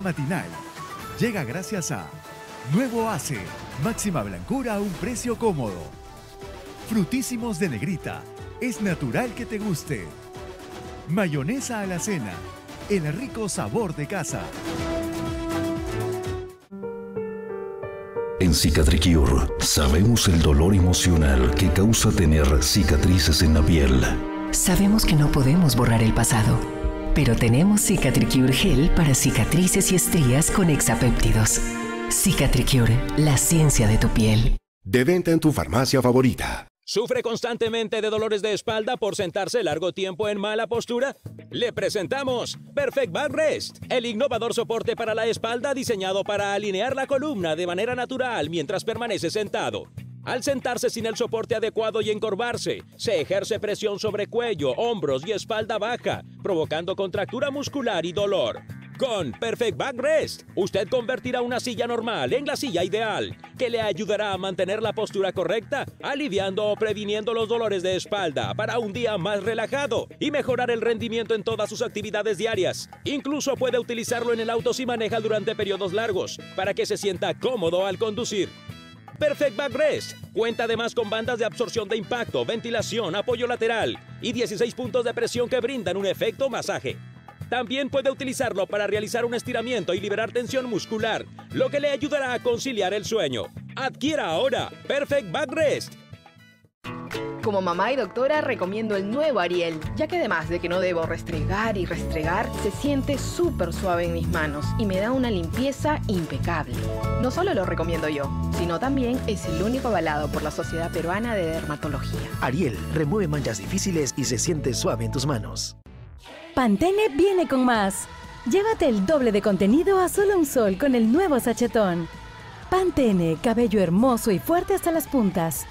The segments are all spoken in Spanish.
Matinal llega gracias a Nuevo ACE, máxima blancura a un precio cómodo. Frutísimos de Negrita, es natural que te guste. Mayonesa a la cena, el rico sabor de casa. En Cicatricure sabemos el dolor emocional que causa tener cicatrices en la piel. Sabemos que no podemos borrar el pasado, pero tenemos Cicatricure Gel para cicatrices y estrías con hexapéptidos. Cicatricure, la ciencia de tu piel. De venta en tu farmacia favorita. ¿Sufre constantemente de dolores de espalda por sentarse largo tiempo en mala postura? Le presentamos Perfect Backrest, el innovador soporte para la espalda diseñado para alinear la columna de manera natural mientras permanece sentado. Al sentarse sin el soporte adecuado y encorvarse, se ejerce presión sobre cuello, hombros y espalda baja, provocando contractura muscular y dolor. Con Perfect Backrest, usted convertirá una silla normal en la silla ideal, que le ayudará a mantener la postura correcta, aliviando o previniendo los dolores de espalda para un día más relajado y mejorar el rendimiento en todas sus actividades diarias. Incluso puede utilizarlo en el auto si maneja durante periodos largos, para que se sienta cómodo al conducir. Perfect Backrest cuenta además con bandas de absorción de impacto, ventilación, apoyo lateral y 16 puntos de presión que brindan un efecto masaje. También puede utilizarlo para realizar un estiramiento y liberar tensión muscular, lo que le ayudará a conciliar el sueño. Adquiera ahora Perfect Backrest. Como mamá y doctora recomiendo el nuevo Ariel, ya que además de que no debo restregar y restregar, se siente súper suave en mis manos y me da una limpieza impecable. No solo lo recomiendo yo, sino también es el único avalado por la Sociedad Peruana de Dermatología. Ariel remueve manchas difíciles y se siente suave en tus manos. Pantene viene con más. Llévate el doble de contenido a solo un sol con el nuevo sachetón. Pantene, cabello hermoso y fuerte hasta las puntas.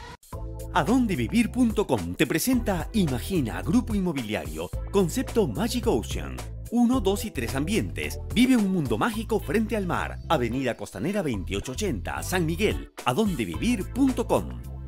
Adondevivir.com te presenta Imagina Grupo Inmobiliario, concepto Magic Ocean. 1, 2 y 3 ambientes. Vive un mundo mágico frente al mar. Avenida Costanera 2880, San Miguel. Adondevivir.com.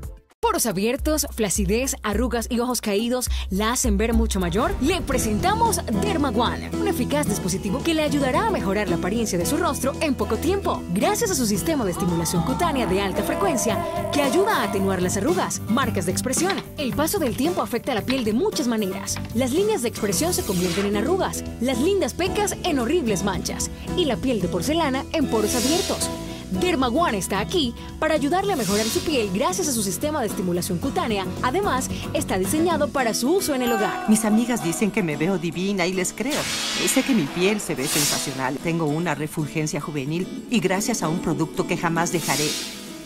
Poros abiertos, flacidez, arrugas y ojos caídos la hacen ver mucho mayor. Le presentamos Derma One, un eficaz dispositivo que le ayudará a mejorar la apariencia de su rostro en poco tiempo, gracias a su sistema de estimulación cutánea de alta frecuencia que ayuda a atenuar las arrugas, marcas de expresión. El paso del tiempo afecta a la piel de muchas maneras. Las líneas de expresión se convierten en arrugas, las lindas pecas en horribles manchas y la piel de porcelana en poros abiertos. Derma One está aquí para ayudarle a mejorar su piel gracias a su sistema de estimulación cutánea. Además, está diseñado para su uso en el hogar. Mis amigas dicen que me veo divina y les creo. Sé que mi piel se ve sensacional. Tengo una refulgencia juvenil y gracias a un producto que jamás dejaré.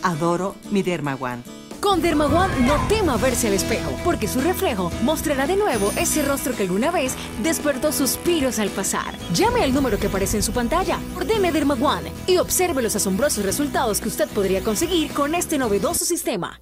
Adoro mi Derma One. Con Dermawan no tema verse al espejo, porque su reflejo mostrará de nuevo ese rostro que alguna vez despertó suspiros al pasar. Llame al número que aparece en su pantalla, ordene Dermawan y observe los asombrosos resultados que usted podría conseguir con este novedoso sistema.